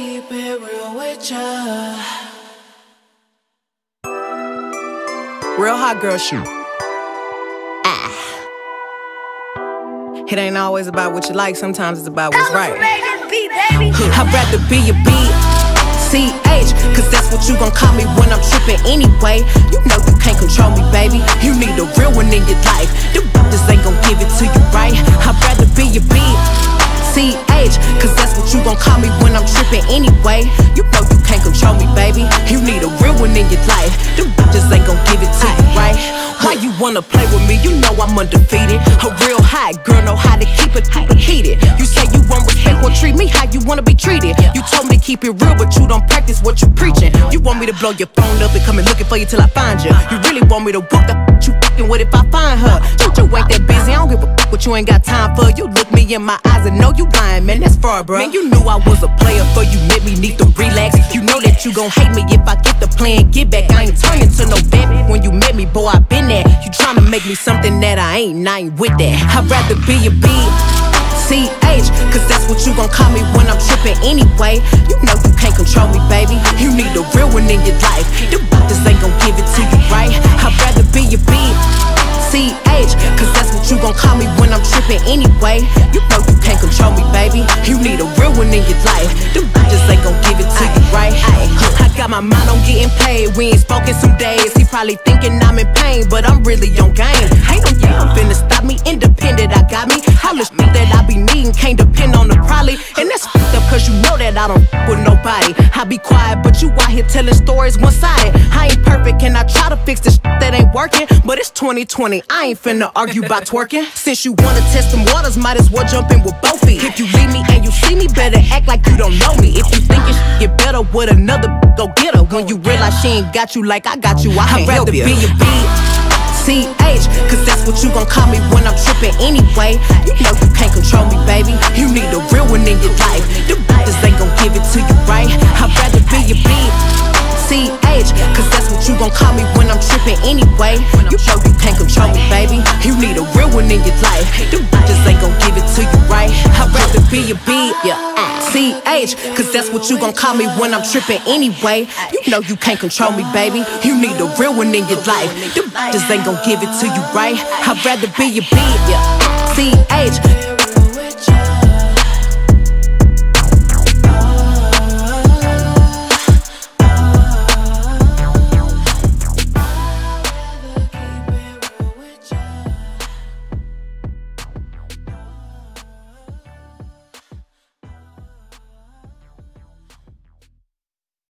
keep it real with ya. Real hot girl shit. Ah. It ain't always about what you like, sometimes it's about what's right. I'd rather be a B. CH, cause that's what you gon' call me when I'm trippin' anyway. You know you can't control me, baby. You need a real one in your life. The brothers ain't gon' give it to you, right? I'd rather be a B. gon' call me when I'm trippin' anyway. You know you can't control me, baby. You need a real one in your life. The bitches ain't gon' give it to you, right? Why you wanna play with me? You know I'm undefeated. A real hot girl know how to keep it, heated. You say you want respect, well treat me how you wanna be treated. You told me to keep it real, but you don't practice what you preaching. You want me to blow your phone up and come and looking for you till I find you. You really want me to whoop the fucking with if I find her? Don't you ain't that busy? I don't give a f- what you ain't got time for. You look me in my eyes and know you lying, man. That's far, bro. Man, you knew I was a player, for you met me need to relax. You know that you gon' hate me if I get the plan, get back. I ain't turning to no vet. When you met me, boy, I been there. You tryna make me something that I ain't, I ain't with that. I'd rather be a B. CH, cause that's what you gon' call me when I'm trippin' anyway. You know you can't control me, baby. You need a real one in your life. The call me when I'm tripping anyway. You know you can't control me, baby. You need a real one in your life. The brothers ain't gon' give it to you, right? I got my mind on getting paid. We ain't spoken some days. He probably thinking I'm in pain, but I'm really on game. Ain't no finna stop me. Independent, I got me. How much that I be can't depend on the probably. And that's fucked up cause you know that I don't with nobody. I be quiet, but you out here telling stories one sided. I ain't perfect, and I try to fix shit that ain't working. But it's 2020, I ain't finna argue about twerking. Since you wanna test them waters, might as well jump in with both feet. If you leave me and you see me, better act like you don't know me. If you think it get better with another, go get her. When you realize she ain't got you like I got you, I I'd help rather you. be be a CH, cause that's what you gon' call me when I'm trippin' anyway. You know you can't control me, baby. You need a real one in your life. The brothers ain't gon' give it to you, right? I'd rather be a B. CH, cause that's what you gon' call me when I'm trippin' anyway. You know you can't control me, baby. You need a real one in your life. The brothers be a B, yeah. CH, cause that's what you gon' call me when I'm trippin' anyway. You know you can't control me, baby. You need a real one in your life. The brothers ain't gon' give it to you, right? I'd rather be a B, yeah. CH,